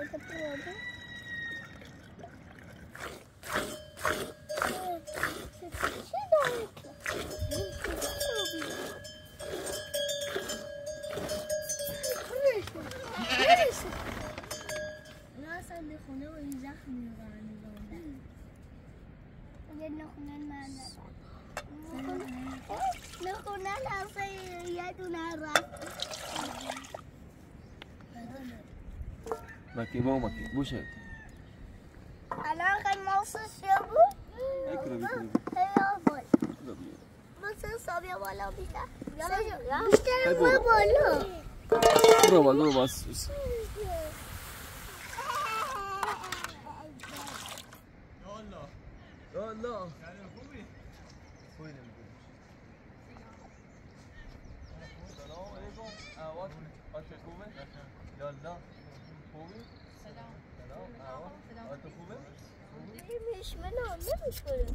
Thank you. Vamos aqui, puxa. Agora queimou o chumbo. É que não Você sobe a bola, o não é bola. Não, não. Männer und Lebensfülle.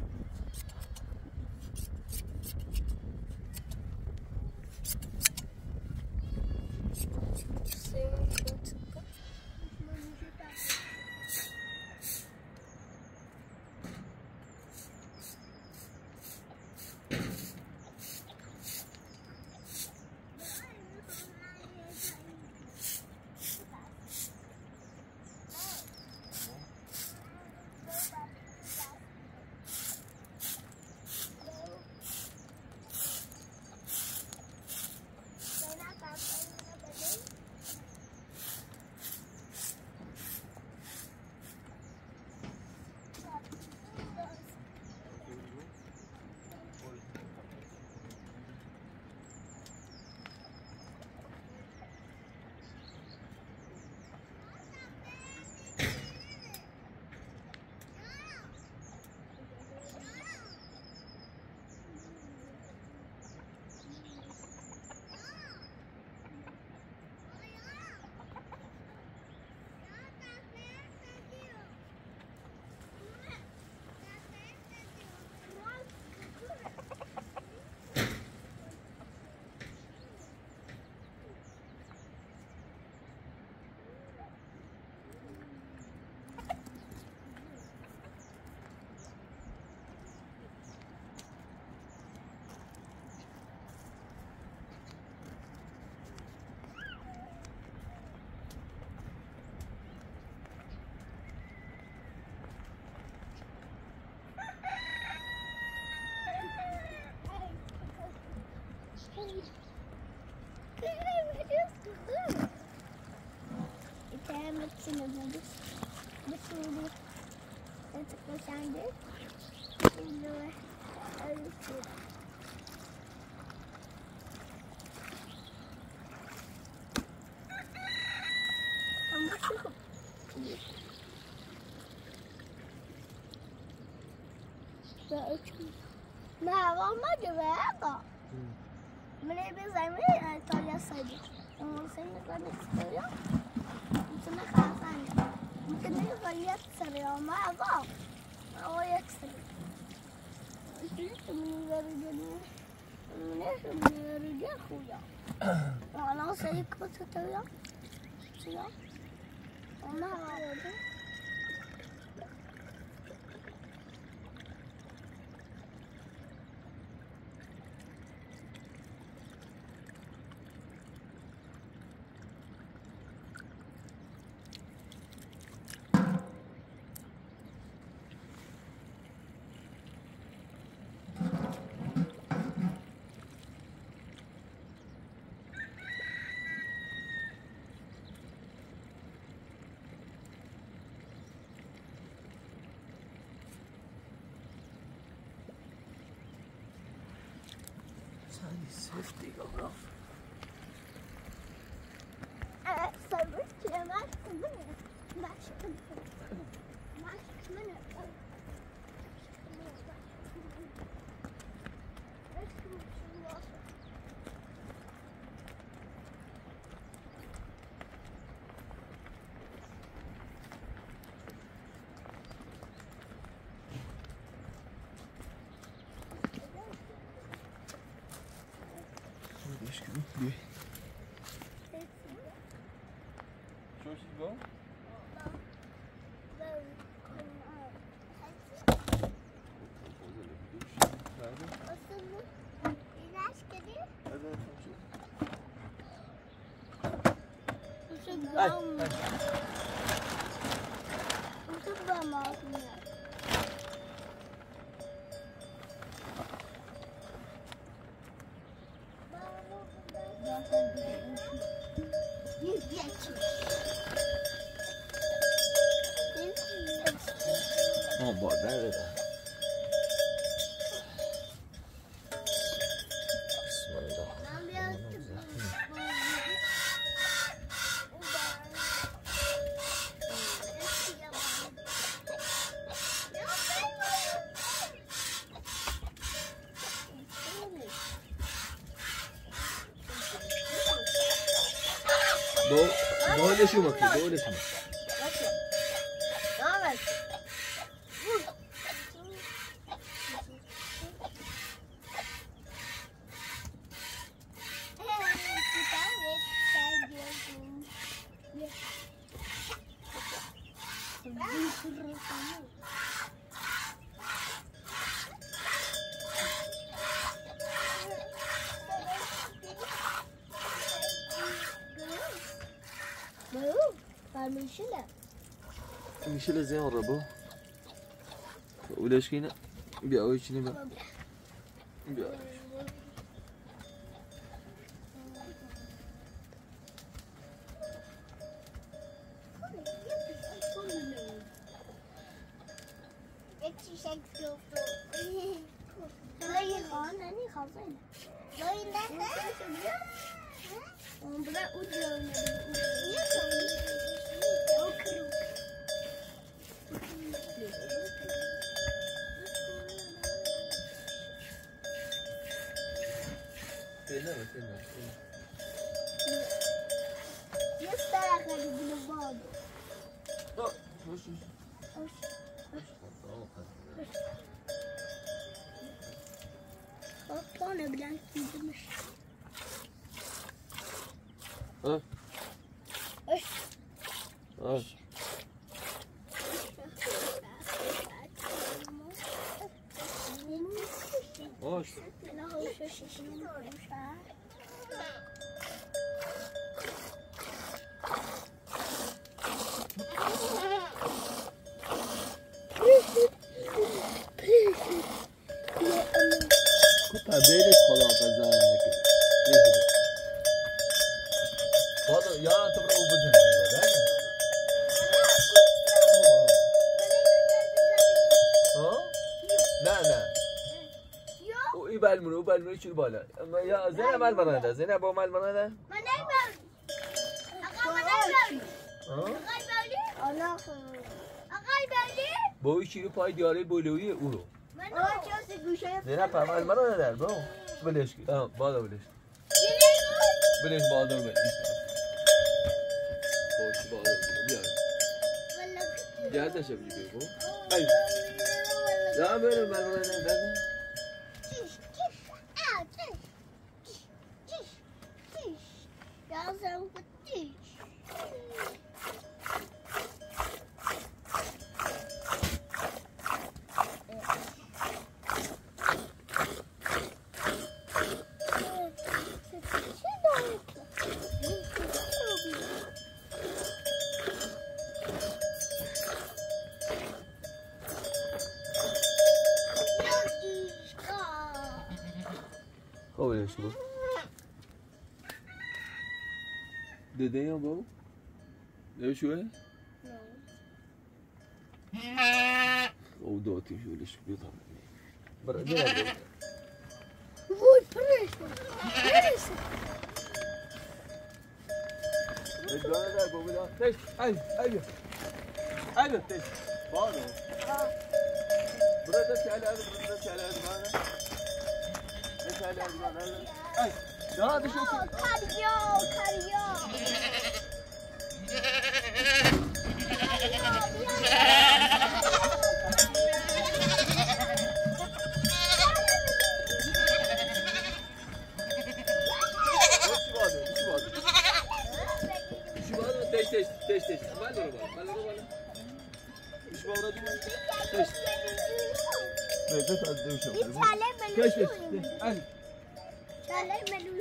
İterim hepsini bulduk. Bu şimdi tıklaşandı. Şimdi ölçüyor. Ama çok Ben ölçüyorum. Ne olmadı be? aimez euh, Toya Sadia. On sait quoi d'extérieur Maintenant, ça va faire. ممكن يفضل يكسر يوم مع بعض هو يكسر من رجال من رجال خويا خلاص هيك بس تويا تويا وما عرفت He's swifty, go rough. So, Richard, I'm going to match Let's go. George, go. 週末どうですか。المنشلة المنشلة زي هربوا ولاش كاينة بيعوا يشري بيعوا ben ne ben? ها؟ Aga böyle. Allah. Aga böyle. با او چی رو پای دیاره بولوی او رو. زینب پر مال مناده در برو. بلش کی ها بالا بلش بلش بالا بلش باش بالا بیا. گردش بگی بگو ای. ya böyle مال مناده نه down, bro? That's your ass? No. O Dorothy şöyle şu bir tane. Bırak gel. Vur, neresi? Neresi? Let's go there, bro. We'll take. Hey, hey. Hey, take. Bağır. Burada şeyler, burada şeyler var. Ne şeyler var? Hey. Daha düşüyorsun. Kar yok, kar yok. Keşke. Hadi. Çalayım ben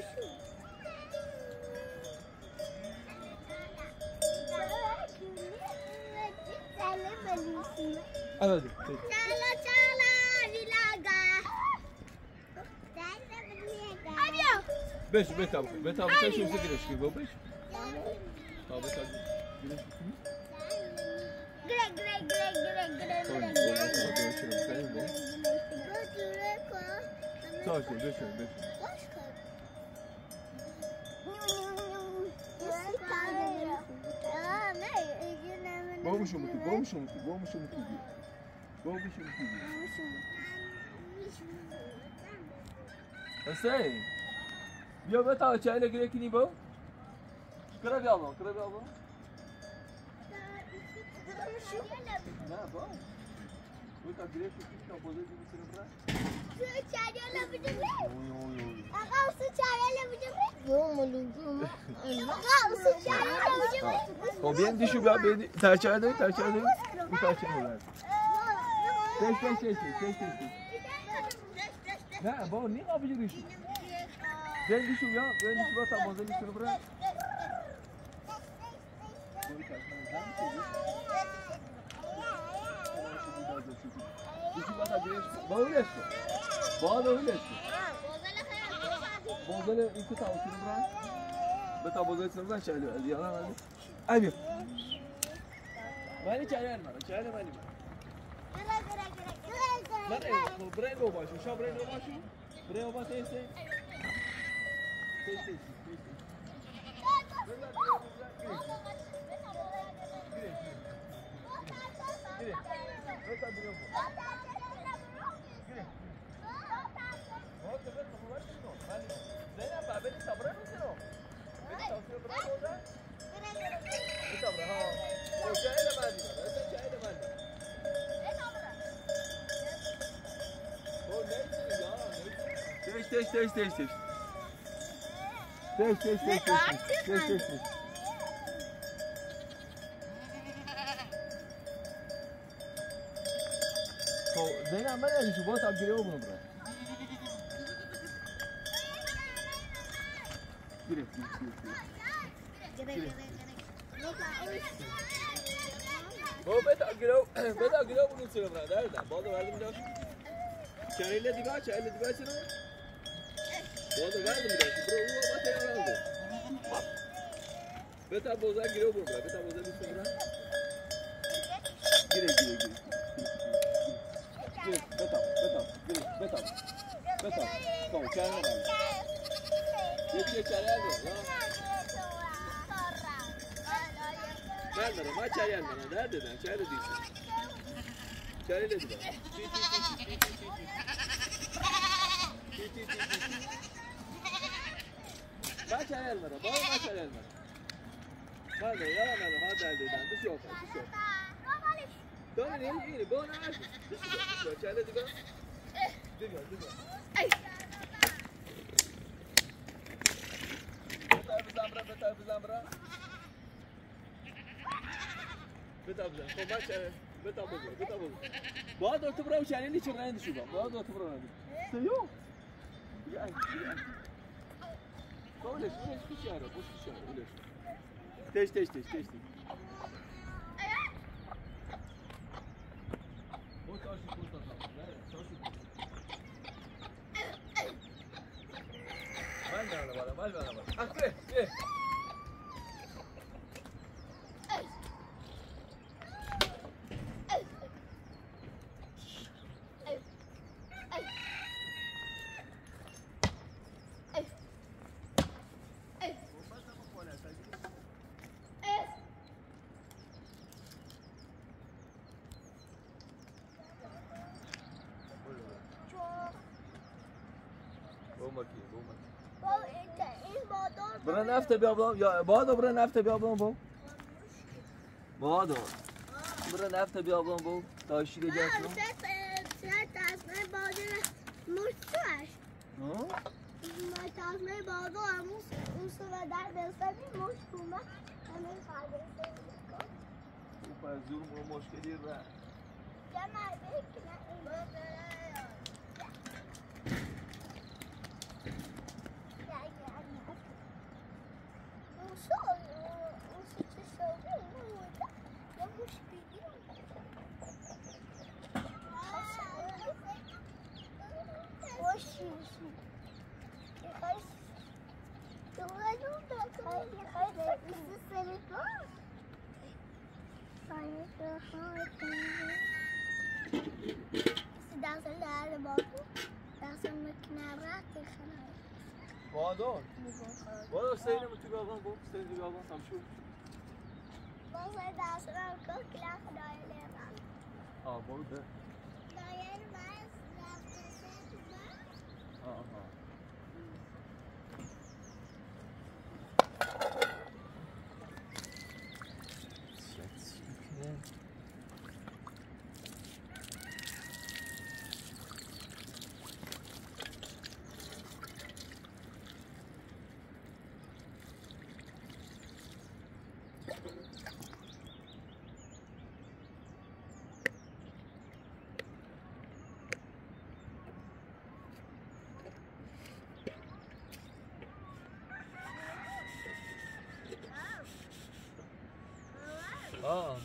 Chodź. Czala, czala, wilaga. Anioł. Byś, by tam, by tam, też już gryszki byłbyś? To by tam gryszki? Gre, gre, gre, gre, gre, gre, gre, gre. Co się, wyszło, wyszło. Vamos junto, vamos junto, vamos junto. Dolmuşum. Hüseyin. Ya ben ta çayla gerek ni bu? Kıra bir alma, kıra bir alma. Ne bu? Bu da gerek yok ki kapalı bir sıra bırak. Su çayla alabilir miyim? Oy oy oy. Aga su çayla alabilir miyim? Yok mu lüzum? Aga su çayla alabilir miyim? O benim dişim ya, beni terçerde, terçerde. Bu terçerde. Geç geç geç geç geç geç. Ne baba niye kapıcı düştü? Ben düşüm ya. Ben düşüm atamaz. Ben düşüm bırak. Bağırıyorsun. Bağırıyorsun. Bozele iki tavsiyonu bırak. Beta bozele bırak şöyle. Yalan hadi. Abi. Beni çağırma. Çağırma beni. Mane, break over shoe. Show break over shoe. Break over say say. Say say. Say say. değiş değiş değiş değiş. Değiş değiş değiş değiş. Değiş değiş değiş. So, Zeynep ben de şu bana tabi giriyor bunu buraya. Giriyor, giriyor, giriyor. Giriyor, giriyor. Baba beta giriyor, beta giriyor bunu sıra buraya. Nerede? Bana verdim canım. Çayla dibe, çayla dibe sıra. Bağda verdim biraz. Bro, uva bata yaraldı. Beta boza giro bu bırak. Beta boza bir sıra. Gire, gire, gire. Gire, beta, beta, gire, beta. Beta. Tamam, çayla ver. Geç geç çayla ver. Ya. Vermedi, ma çay gelmedi. Nerede lan? Çayla değilsin. Çayla dedi bak. Ti, ti, ti, ti, ti, ti, ti. Ti, ti, ti, ti, Kaç ayar var? Bana kaç ayar var? Hadi yalan adam hadi elde edin. Bir şey yok. Bir şey yok. Dönün yeni yeni. Bana aç. Bir şey yok. Bir şey yok. Çayla diga. Diga diga. Betar bizambra betar bizambra. Betar bizambra. Koma çayla. Betar bizambra. Betar bizambra. Bu arada oturup rahat çayla ne çırlayın düşüyor. Bu arada oturup rahat. Sen yok. Gel gel. Paolo, spune, scuciară, poți scuciară, Iuleșu. Știi, știi, știi, știi, știi. Bă, stau și curta ta, stau și curta. Vai, vai, vai, vai, vai, vai. Acre, e! نفت بیا بام یا بادو برا نفت بیا بام بام بادو برا نفت بیا بام بام تا tasmayı bağlı olmuş. Usta der besledim. Hoş bulma. Hemen kardeşim. اوپر زور مو مشکلی um choro, um sítio chorou muito. Vamos Eu não tô com ele. Faz isso, se ele for. Sai do carro. Dá saudade, bota. Dá saudade que na rata. Boa Boa seni mutlu galvan bu seni galvan samşu. Boa da sıra kokla doyuyor. Aa boa da. Doyurmaz. Aha. Oh.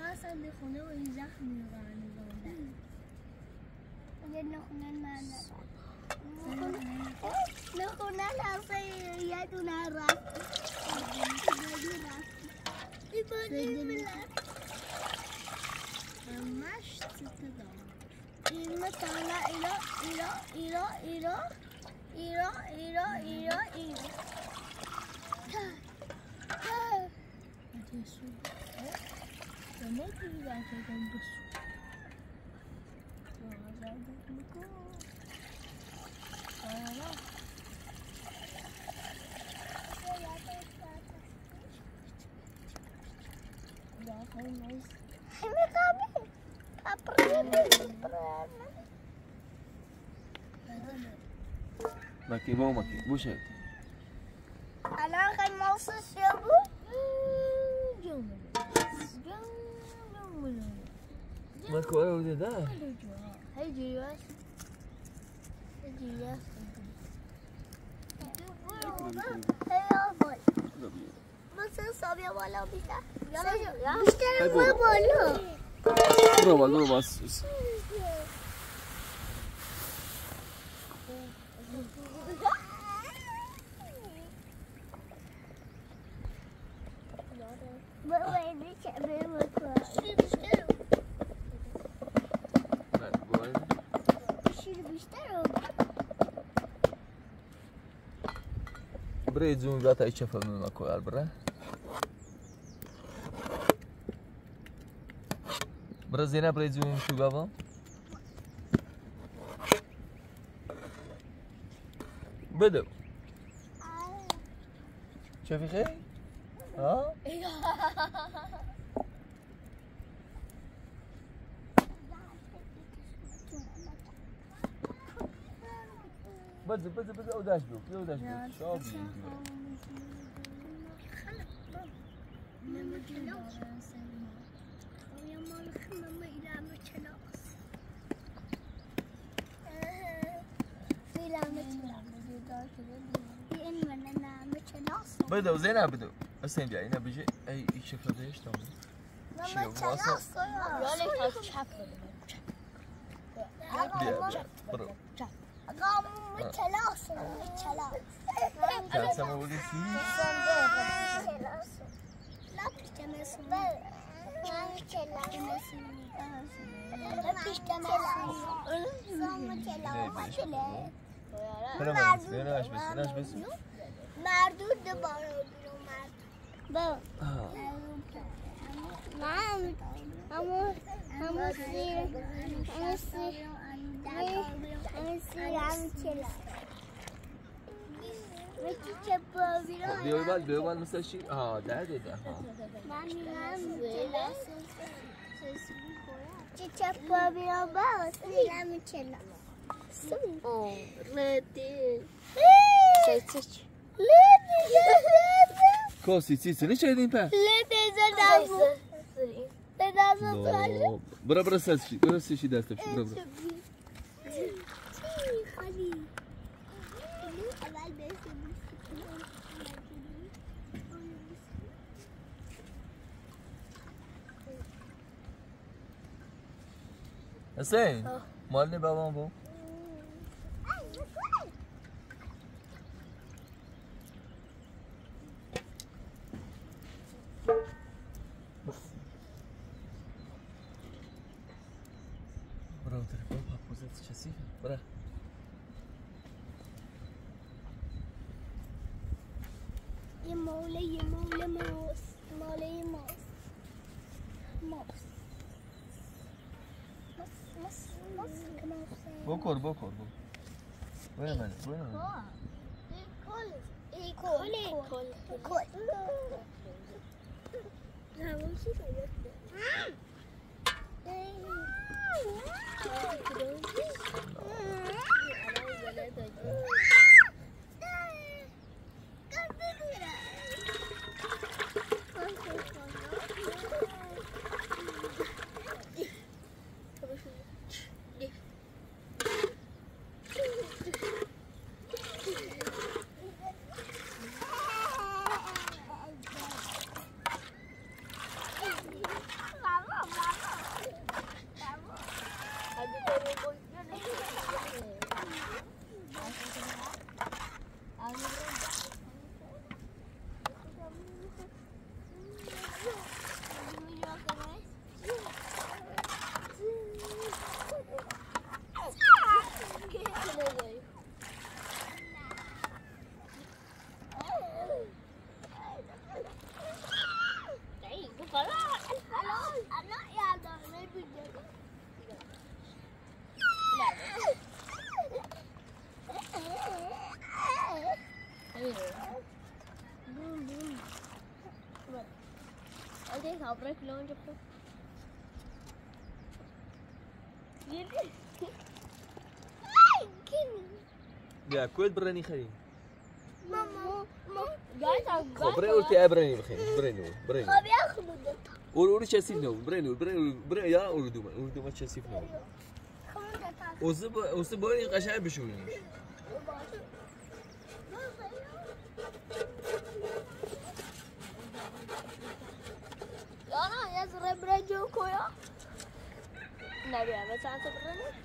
راس اللي خونه ويزاح من الغرام وجدنا خونان معنا نخونا العصي يدنا الراس إبراهيم مش تتضم إما تعالى إلى إلى إلى إلى إلى إلى إلى إلى pessoa. É? Eu nem quis dar aquele pessoa. Mas aí muito. Olha lá. Já foi mais. Ai, meu cabelo. Tá pronto, pronto. Daqui, vamos aqui, puxa. Agora, irmão, se chama. ما كوارو ده هيجي ياس هيجي ياس بس صابية بالا بیشتر بیشتر بالا برو بالا بس شوية زوم ذاته يتشفى من ماكو آلبرة برا زينة برا زوم شو بابا بدو شوفي خير؟ آه؟ ها؟ بذار بذار بذار اودش بیو بیا اودش بیو شاب بیو بدو زينة بدو استنى بيا هنا بيجي اي شكله بيش تمام شيء واسع ولا يفهم شاب بيا برو. کلاس کلاس كان سما بودي سي لا پیشتمسون من کلاس لا پیشتمسون زمان کلاس بس هنا ايش بس مردود دوباره با من همون همون سیر همون سیر çöpü bir بيا بال بيا بال مثل شيء اه ده ده ده ها Ben bilmem. Çiçek bir araba, sıra mı çela? او ردی سیتیچ كوسي تيسي ليش هذين با Lede zadavu. Zadavu نو برا برا ساس شي برا سي شي داست برا برا Hadi. حسين مالني بابا بو করবো করবো Wait a minute, wait a minute. Thank you. 아이고. था break launch आपको ये يا كويت براني خليني. ماما. ماما خبري قلتي براني بخير. براني براني خبري اخمد وري تشاسي نو براني براني براني يا وردو وردو ما تشاسي نو وزب وزب قشاي بشوني चाहे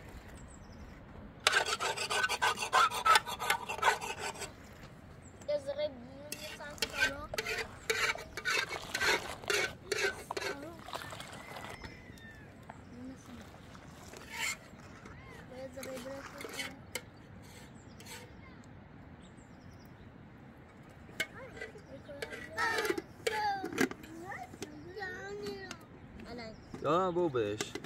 bobas.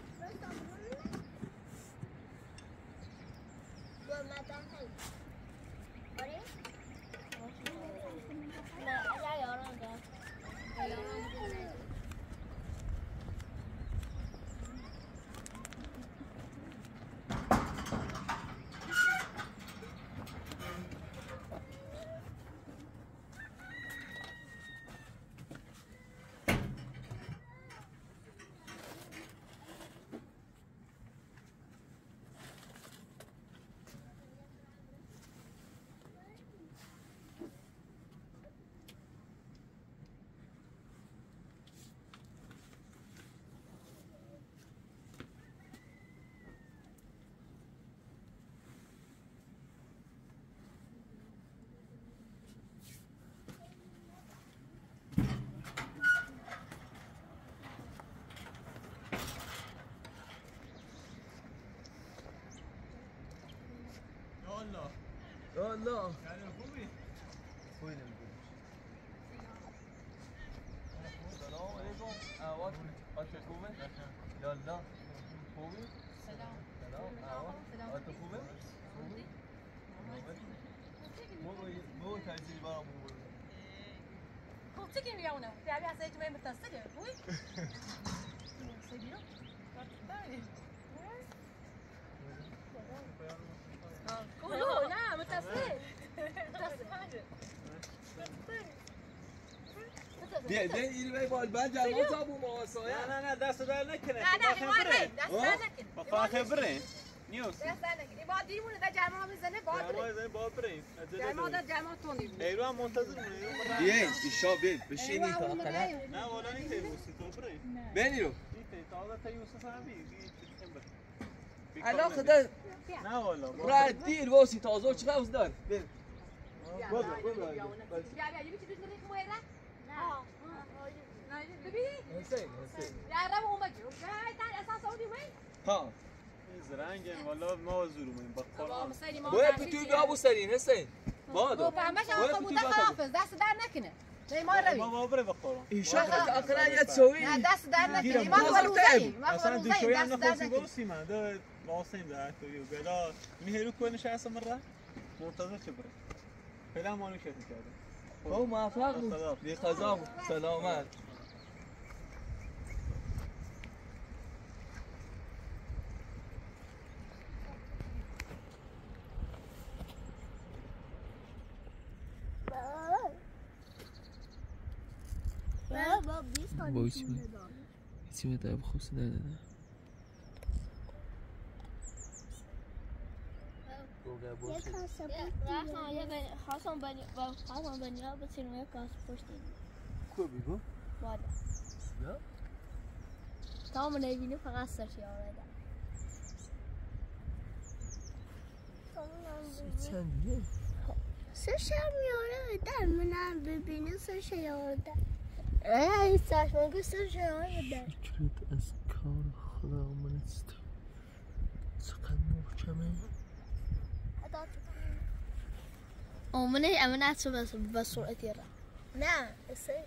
يا الله يعني خوبی وين السلام عليكم اهوات اشكومه يلا خوبي سلام سلام اهوات انت خوبه خوبي مو مو تنزيل برا مو خب چه کنیم یاونه؟ دیگه از اینجا من متصله بوی؟ سیدیو؟ ده ده این بای بال بعد جواب ابو مواسایا نه نه دست در نکنه. نه نه نه دست در نکن با خبره نیوز. دست در نکن این باید دیرمونه در جمعه می‌زنه باید ما بریم زنی با بریم جمعه در جمعه تونیم ایرو هم منتظر مونه. بیاین ایشا بیل بشینی. تا نه والا موسی تو بریم بینی رو. تا تا یوسف هم بی علاقه ده نه والا. برای دیر واسی تازه چه قوز دار بیا. بیا یه چیزی میره که موهره نه ببین حسین حسین یارم اومد نه تا اساس اونی من ها زرنگن والا ما زورمون با بابا قرآن ما باید پتوی بیا ابو سرین بادو فهمش آقا حافظ دست در نکنه نه ما روی ما با بره با قرآن ایشا اقرا تسوی نه دست در نکنه. ما دست روزایی ما هم دست در نخواستی نکنه برسی من ده واسه ده توی بلا میهرو کنش هست مرة منتظر چه بره فعلا ما نشد کرده او موفق بود بی قضا بود سلامت بابا بیست تا بابا نشون چی بده. هیچی متعب خوب سده نه یک کاسه رفتم یه بنی خواستم بنی با خواستم بنی ها بسیرم یک کاس پشت این. کو بیگو بادا نه؟ تا من نبینی فقط سرشی آورده چندیه سرشم یاره در منم ببینی سرش یاره ای سرش مگه سرش یاره فکرت از کار خدا من است چقدر محکمه امنه امنه چه بس بس سرعتی را نه سرش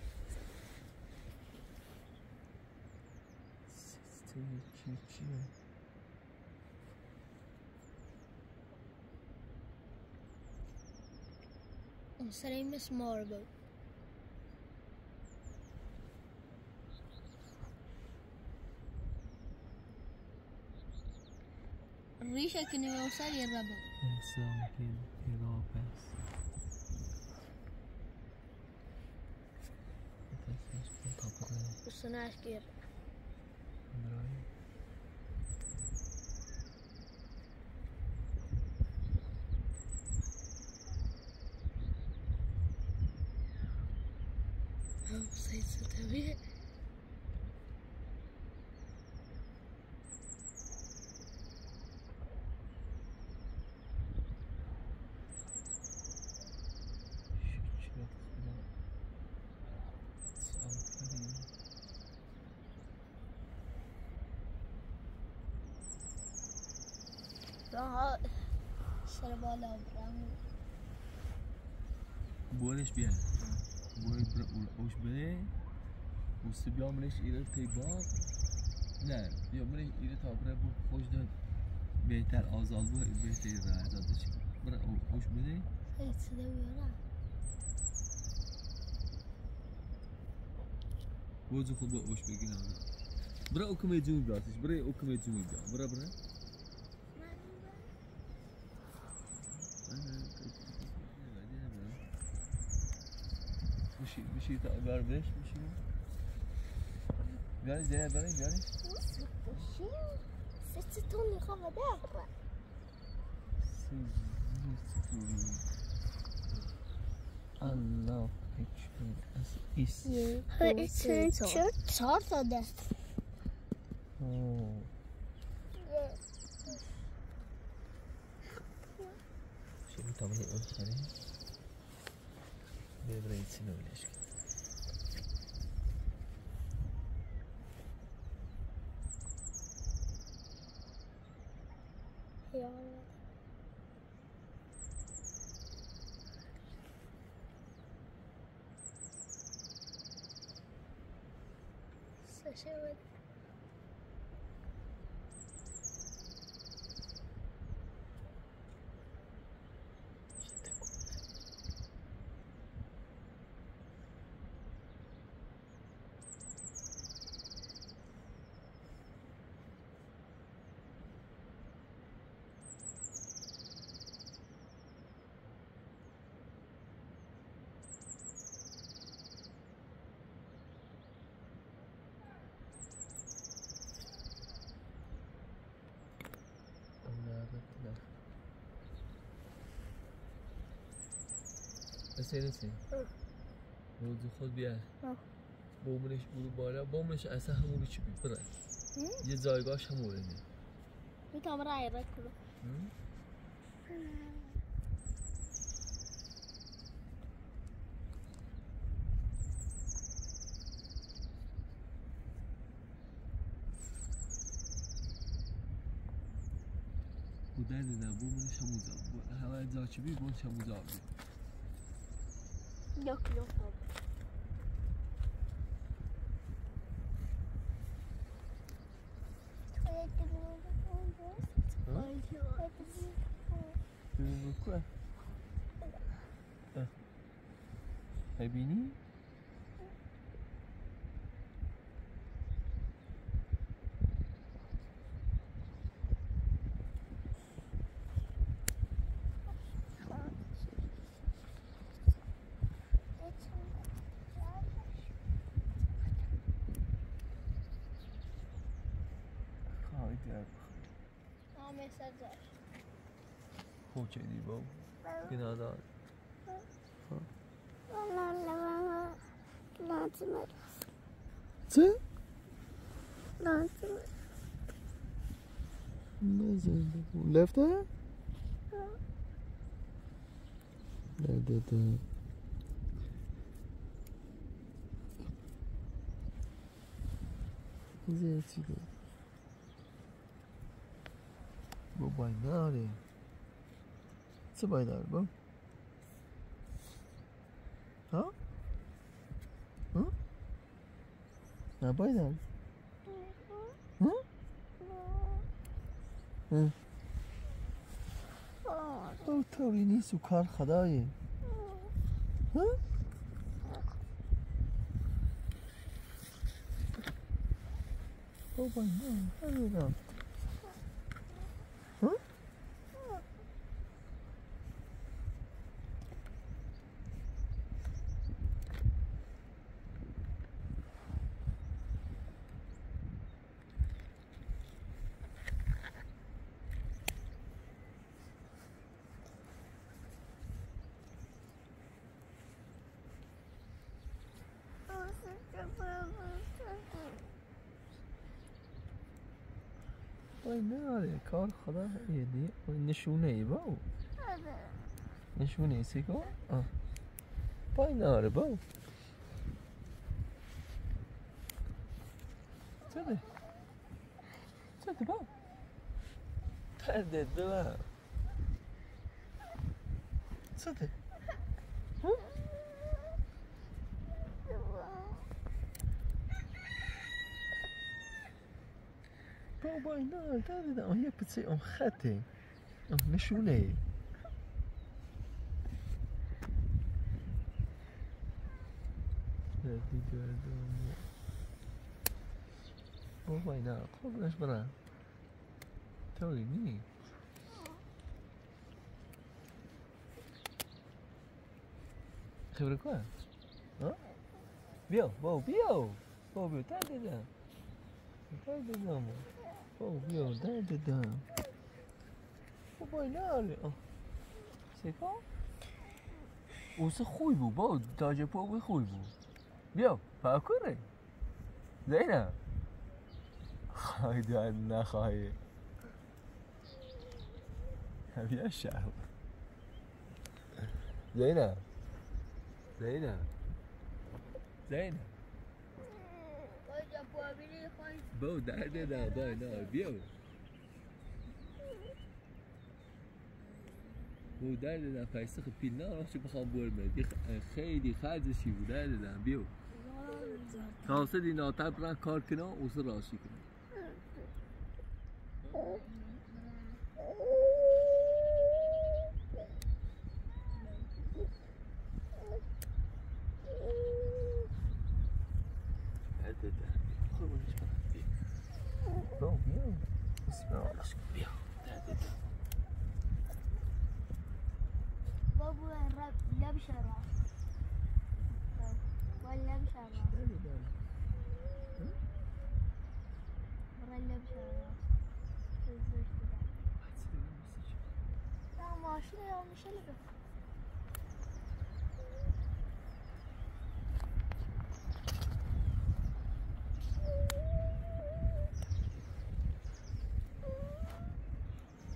سیستم چی چیه ریشه که نیوسر یه ربو احسان هیل هیراپس üstüne asker. Sayısı Daha sarı bala bram. بورش بیا بور بر اوش بره وست بیا منش ایره تی باق نه بیا منش ایره تا بره بو خوش داد. بهتر آزاد بو بهتر داده چی بره اوش بره Evet, size uyuyor بوزو خود با اوش نه بره اوکمه جون بیاتش بره اوکمه جون بیا بره بره شيدا غربش می‌شیم یعنی زنه داره یعنی سسی tourne Robert سسی tourne Anna HP اس ی هو اس tourne شارته ده. So. with سیرسی موضوع خود بیا. بومنش برو بالا. بومنش اصلا همون رو چی بره یه جایگاهش همون رو می‌تونم رای رد کنم بودن نه بومنش همون جا همه جا چی بی بومنش همون جا بی Дякую. Koçeli bab. Binalar. Lantimer. Tı? Lantimer. Ne zende bu? Lefte? Ne dedi? Güzel çıkıyor. بابای ناره چه باید داره؟ ها؟ ها؟ نه باید ها؟ ها؟ او طوری نیست و کار خدایه ها؟ بابا نه نمی‌دونم ها؟ نه کار خدا یه نشونه ای باو. نشونه ای سیگار آه. پای ناره باو. چده چده باو؟ پرده ببر. چده بابا اینا داره آن یه پچه آن خطه. آن نشونه بابا اینا قربونش برم طوری نی. خبره کن. بیا بابا بیا. بابا در دیدم در دیدم بیا در دیدم بابا اینا آره سیکا اوسه خوی بود با تاج پا خوی بود بیا پاکره زینب خواهی در نخواهی بیا شهر زینب زینب زینب با درد نه با نه بیا. بو درد نه فیسخ پیل نه راست بخوام برمه خیلی خرجشی بود؟ درد نه بیا. تاسه دی ناتر برن کار کنه اوسه راشی کنه هده ده خب بونش برن بیا برو بیا بسم الله الرحمن الرحیم بیا هده ده بابا الرب لب شرع ولا بشرع هده ده ولا بشرع لا ماشي يا مش اللي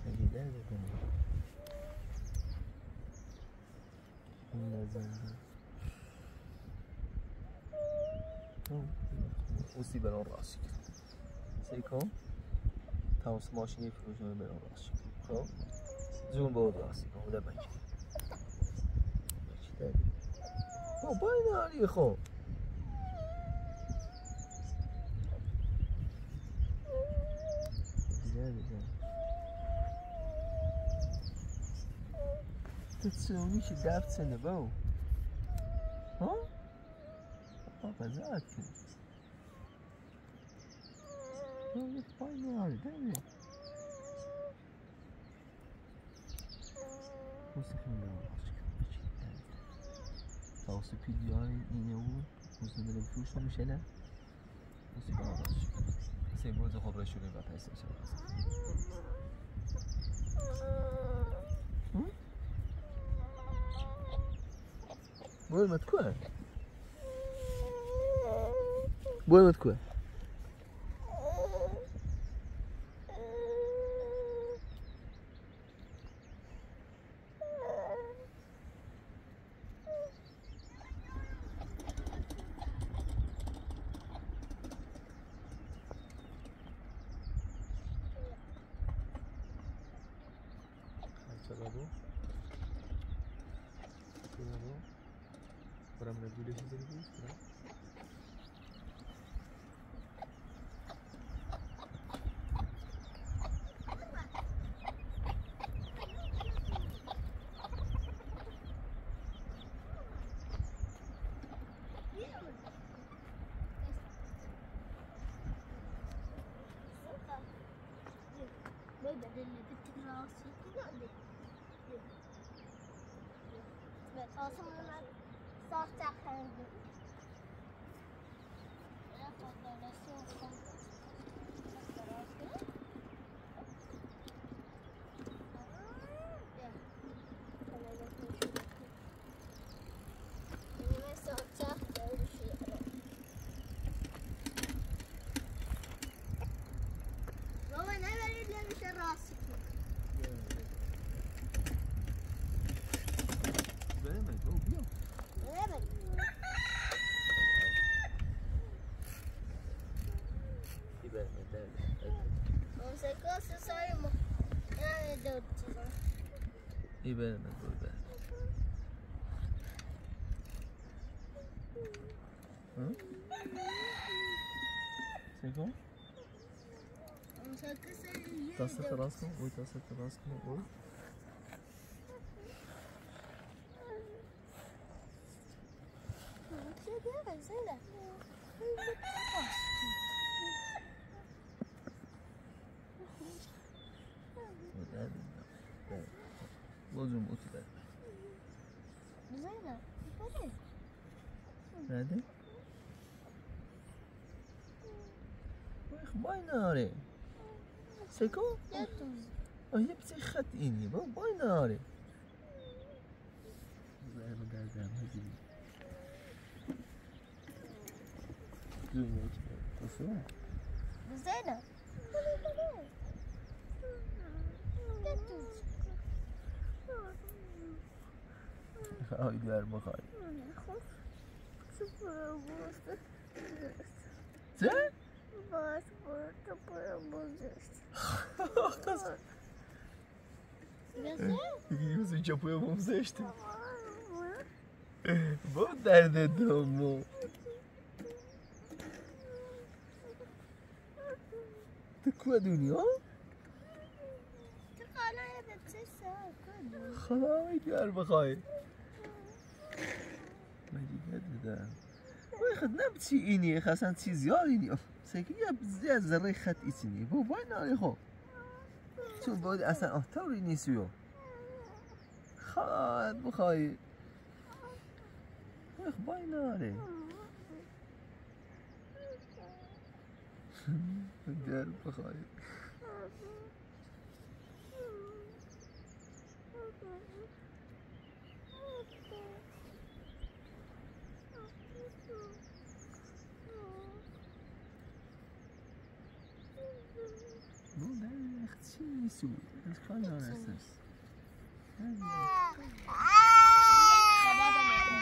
هده ده ده کنه اوسی بران راستی سی کن. تماس ماشینی فروشنامه بران راستی خب. زون بود راستی کن بوده بچه بچه داری خب باید خب دیگه دیگه تتسوني شي دافت سنة باو ها؟ بابا ذاك هو يطفاي ناري داوي مستخدم نار تاوسي فيديوهاي اینه بود موزه بده بفروش میشه نه؟ موزه به آراز سه و Boa, mas de quoi Boa, mas de quoi Sakız sarı mı? Yani dört yıl. İber mi bu iber? Sakın? Tasa Tarasco, oi Tasa Tarasco, oi. Não, não sei, não sei, não. Lozum utile. Güzel. Nerede? باي ناري سيكو هي بتيخات إني باي ناري زينة Haydi ver bakayım. Sen? Bas burada para bulacağız. İkimizin çapıya bunu seçtik. Bu nerede durumu? Tıkla dönüyor. خدای گر بخوای مگه دیدم وای خد نبچی اینی خاصن چیز یار اینی سکی یا بزیاد ذره خط ایسینی بو بای ناری خو چون باید اصلا آهتاوری نیسیو خواهد بخوای وای خب بای ناری گر بخوای Não deve exercício. Das kann doch nicht.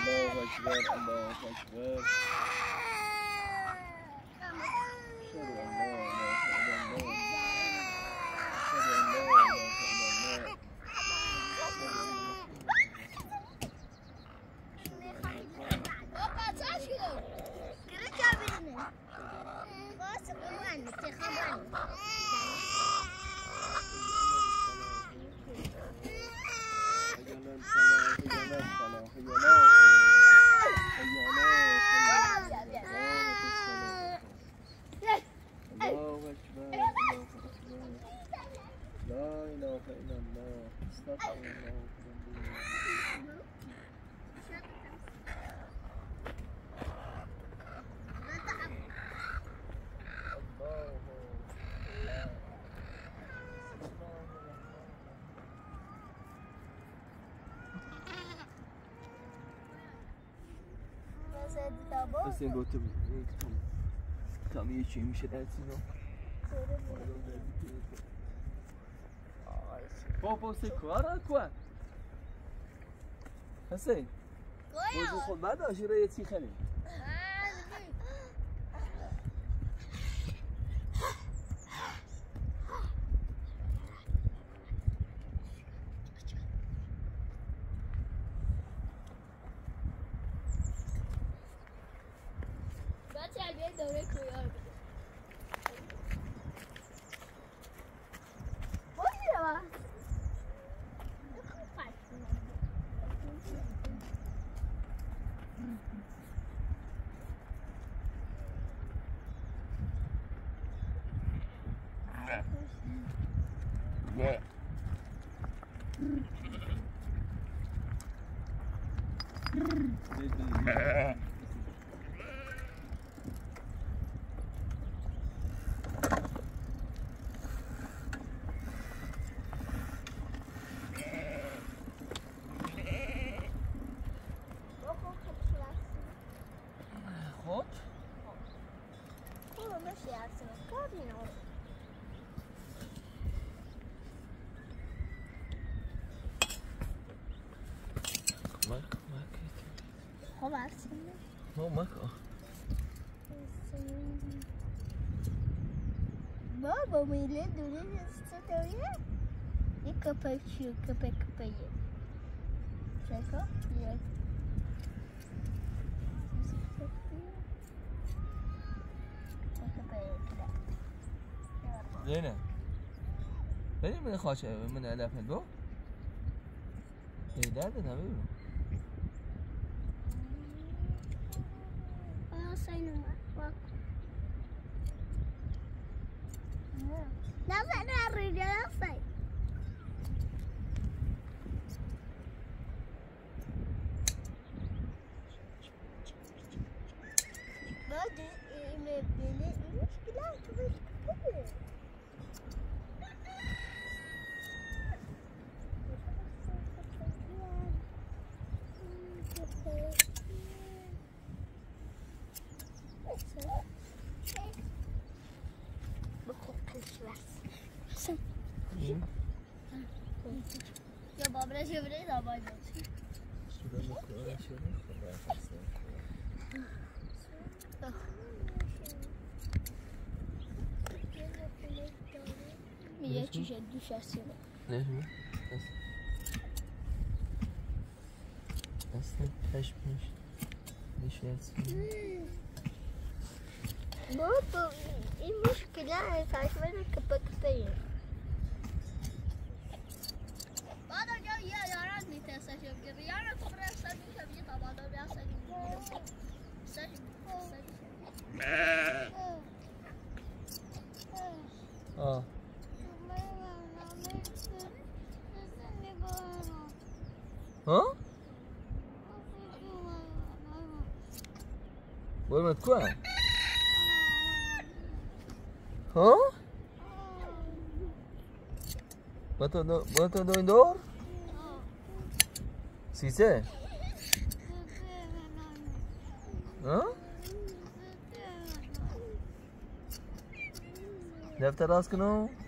Boa, vai te ver, boa, vai te ver. بس این گوته بود کمی یه چی میشه در سینو بابا سه کار کن حسین موضوع خود بعد یه چی خیلی بچه she has some cardinals. Marco, Marco. Hol vászom? Hol Marco? Baba, mi lidulni szatolja? И копачу, копай, копай. Чего? ببین من خواشه من علف دو ای چیشه دوش هستی نه اصلا پشمش نشست بابا این مشکله چشمه کپه کپه بعد اگر یه یاران میترسه شو بگیری یاران کبره سر میشه بگی تا بادا بیا سر Hein Ouais, mais quoi Hein What are doing door? Si c'est Hein Left at us, you?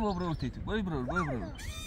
მოიბრუნდით, მოიბრუნდით, მოიბრუნდით.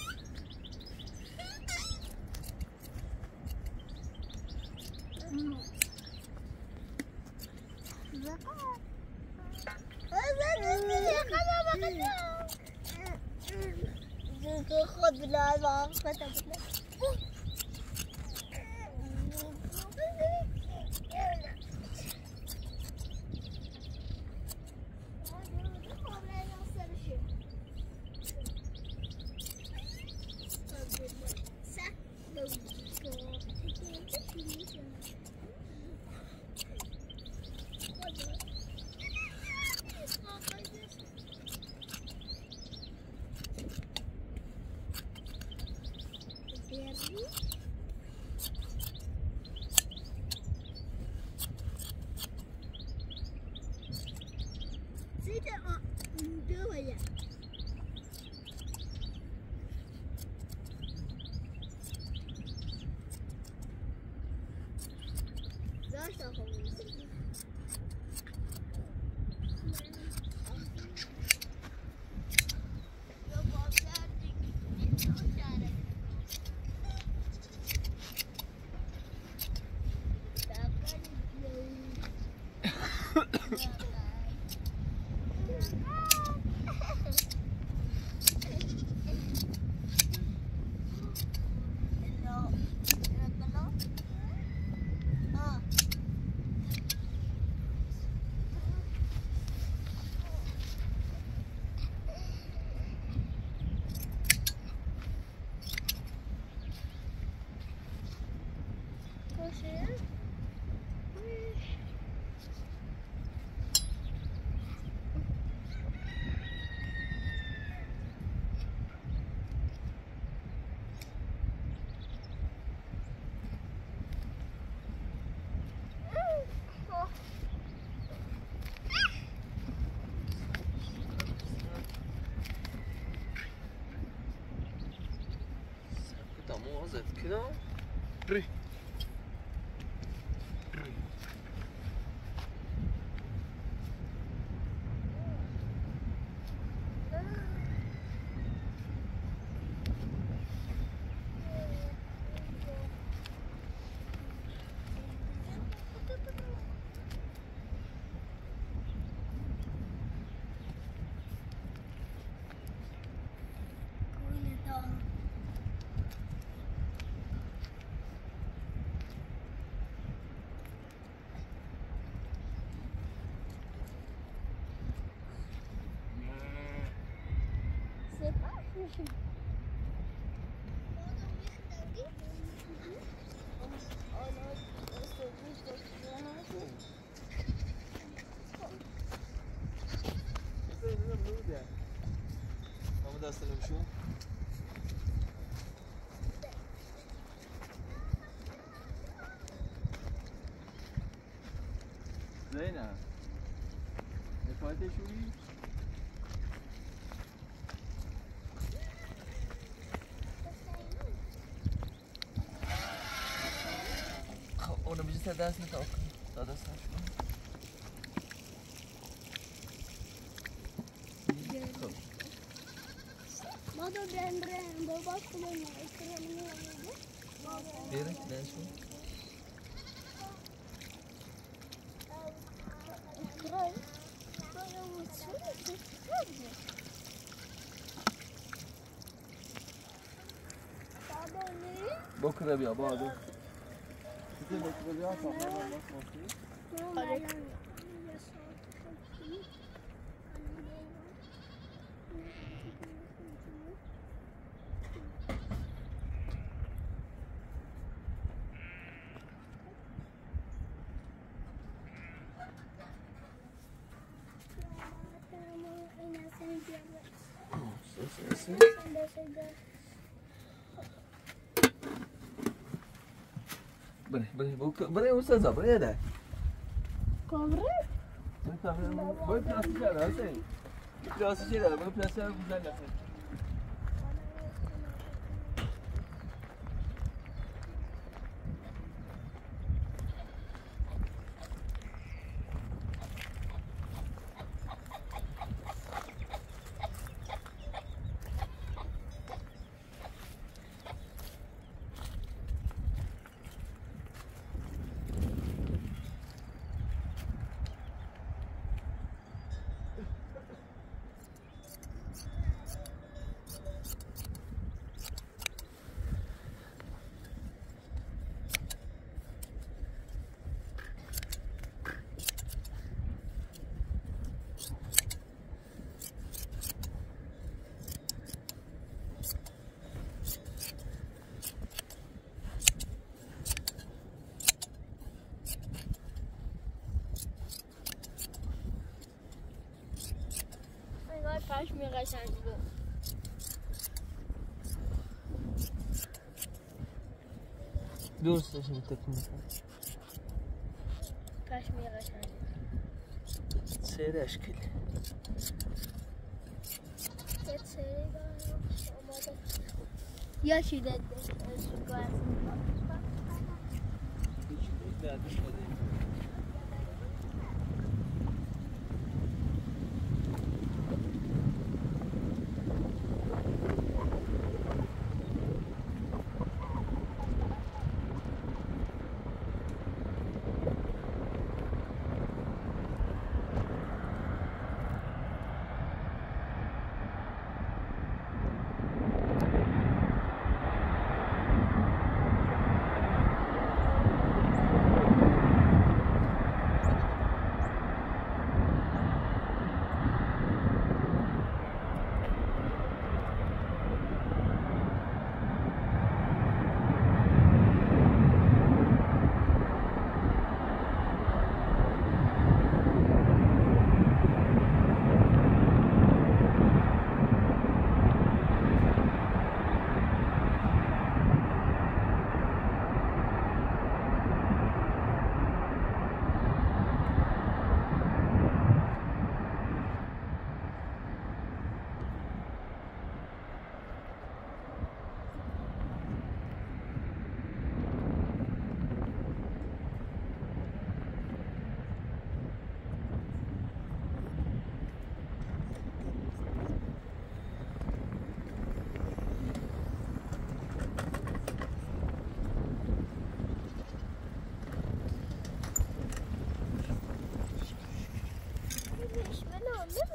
Amor, Setzkinder. دست نمیشون زینب حفاظت شویی؟ تا دست نشون خب Baba ben ben baba kullanma ekranını aldı. بیره دنشون Ekran. Böyle uçuyor. Baba ne? بكره بیا بعد Allez. Musa zabrë edhe. Kamrë? Kamrë. Po plastikë ara vou Plastikë ara, po plastikë ara güzel lafı. پشم قشنگ سیر اشکال یه سری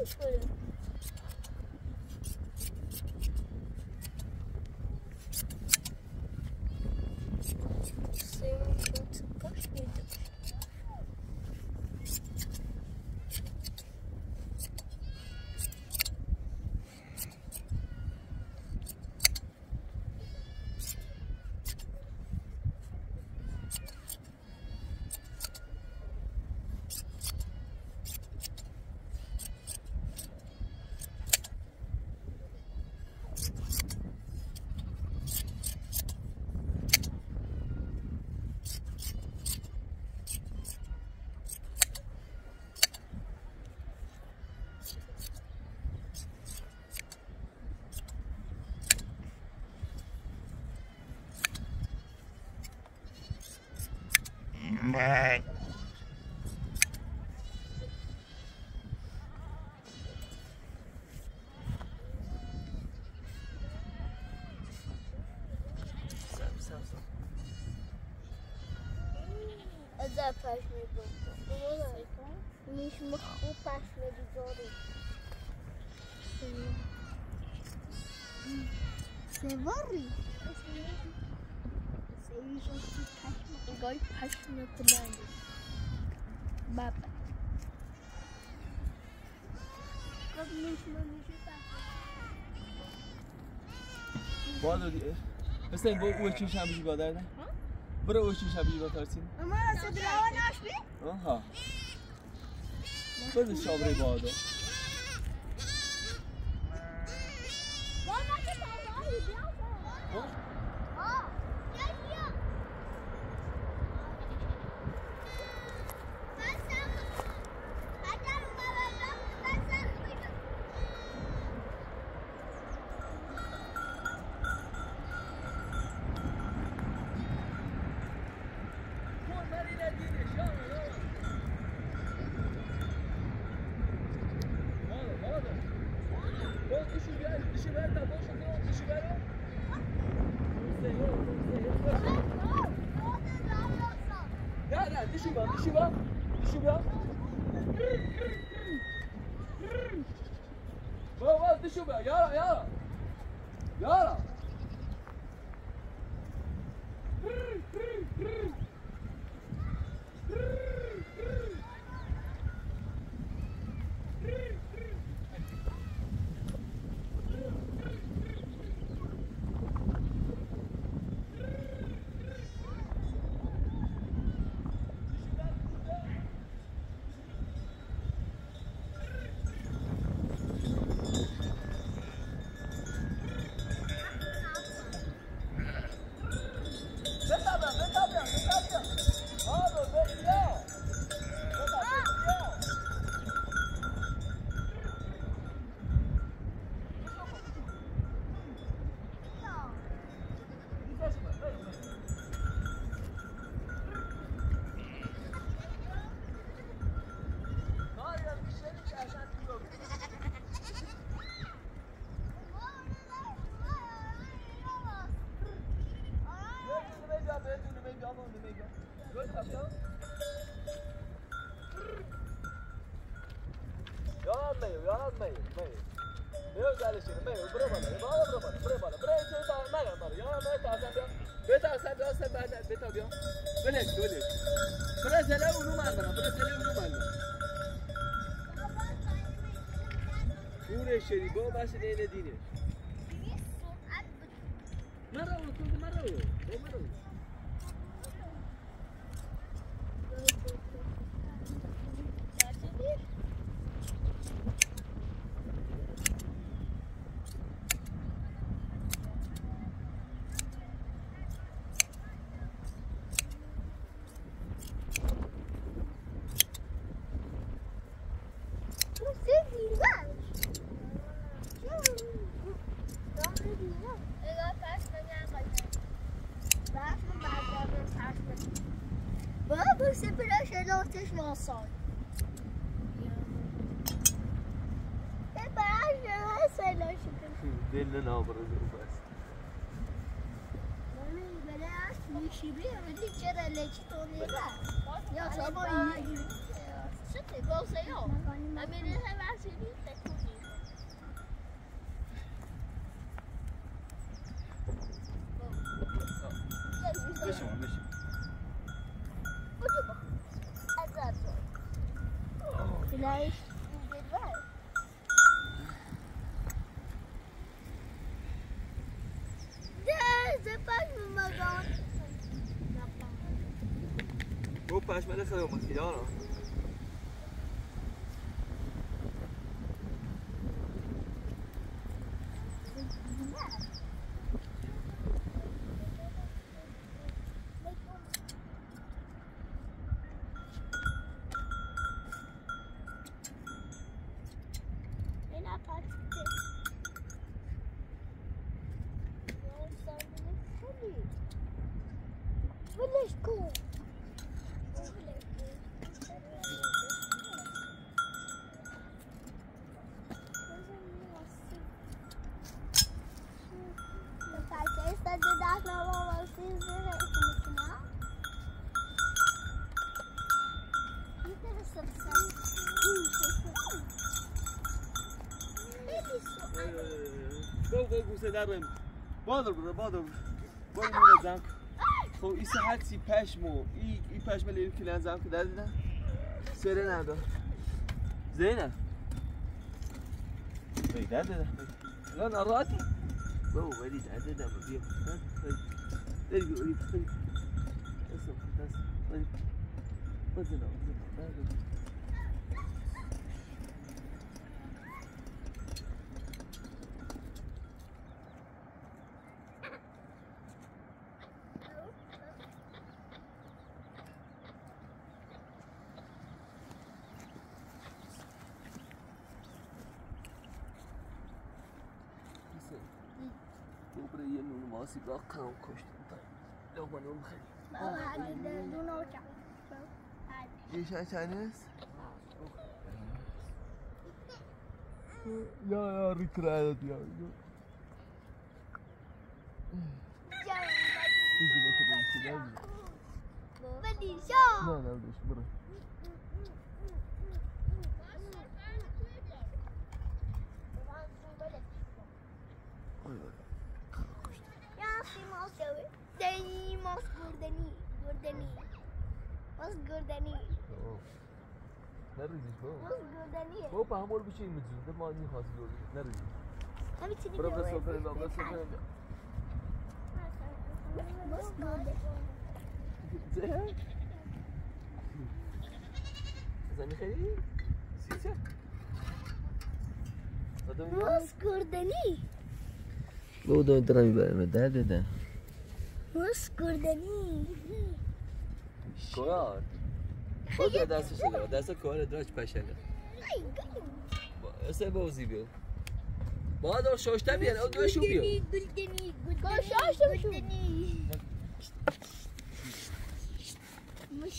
这个人。نمی‌خوره اذا پشمی بود میش خوب پشمی بیداری سواری Pashmi kulandi. Baba. قد میش میشه بالا دیگه مثل این با اوه چیش هم بیشی بادر نه برو اوه چیش هم بیشی بادر سین اما اصلا دلوان ناشبی آها بده شابره بادا meio, io meio, meio. Meu galho, cheiro, meio, bro, mano, bora, bro, mano, bro, mano, bro, você tá, mano, mano, io meio, tá, sabe, beta, sabe, ó, sabe, beta, ó, beleza, beleza. Brasileiro é o número, mano, brasileiro é o número. Buraya şerif, o başı neyle dinir? 这车我们提掉了。بیم بادر برو بادر برو مونه زم خب این ساعت سی پشمو ای ای پشم لیل کلن زم که دیدن سره ندا زینه بی در دیدن لا نراتی بابا در دیدن بیا در بیا ولی بخیر اسم خلاص ولی بزنه balcão com logo no mar. Diz a Chinese? Ya ya recreada ya. Ya. Hadi şov. Ne ne dur. Yasin Mosawi. Deni Mos Gurdani. Gurdani. Mos Gurdani. Tamam. Neredeyiz bu? Mos Gurdani. Bu pamur bir şey mi diyorsun? Değil mi? Anne has gördüm. Neredeyiz? Tabii ki de Bırak da böyle. sofraya da, bırak sofraya da. Mos Gurdani. Zeyhan. Sen خیلی؟ سیچه؟ آدم Mos Gurdani. بو دو درا میبرم در دادن Mos Gurdani. کار باز دستش داره دست کار دراج پشنه. اسه بوزی بیو با دار شاشته بیان او دوشو بیو Gurdani. Gurdani. Koş, koş, koş. Gurdani. Mos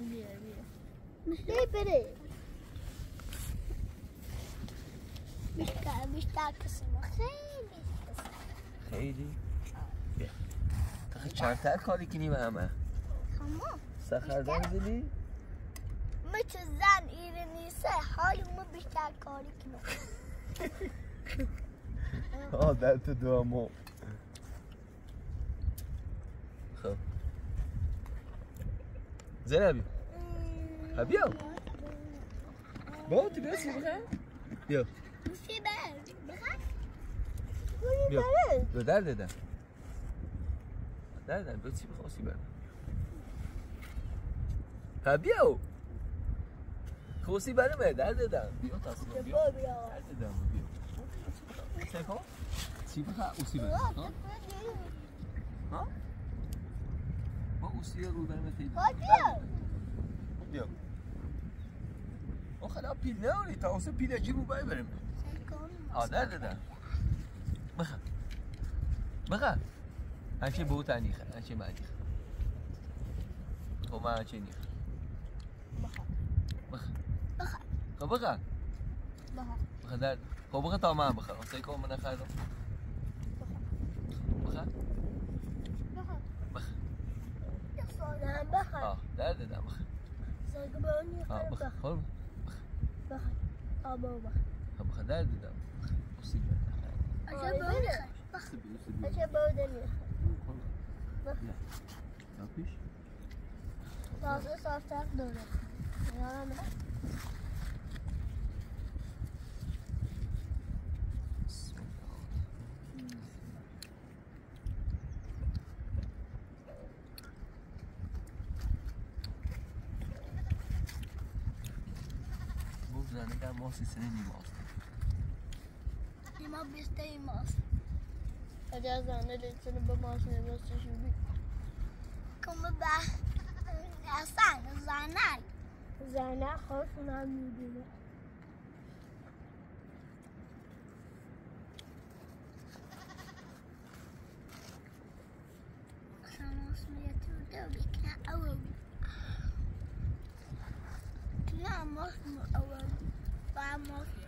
Bien, bien. Me estoy بیشتر کسی ما خیلی بیا تا چند کاری کنی به همه؟ همه سخر دار زن ایره نیسته حال ما بیشتر کاری کنیم آه تو دو همه خب تو بیا چی بخواه بیا Bir şey ben. Bırak. بیا به در دادم در دادم بیا چی بخواستی برم ها بیا خواستی برم در دادم بیا تصمیم بیا در دادم بیا چه کن؟ چی بخواه اوسی برم ها؟ ها؟ موسیه رو برم خیلی. بیا. آخه لا پیل ناری تا أصلا پیل اجی رو بای برم آدر دادم بخوا بخوا هنچه بو تانیخه هنچه معنیخه وما هنچه نیخه بخوا بخوا بخوا بخوا بخوا بخوا بخوا بخوا بخوا بخوا بخوا بخوا بخوا بخوا آه لا لا لا بخ. آه بخ بخ بخ آه بخ. بخ. لا لا لا بخ أصيب أشبه بخ. أشبه دنيا بخ. لا لا بيش لا صار تعب دولة Animals instead of animals. Animal bist animals. Ad jag stannar lite nu på masen jag måste tjugo. Kommer bara... Jag stannar, stannar. Stannar, sköt hon har midjorna. Now I'm much more aware. vamos.